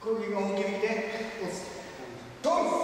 攻撃が本気で来て、押す。ドン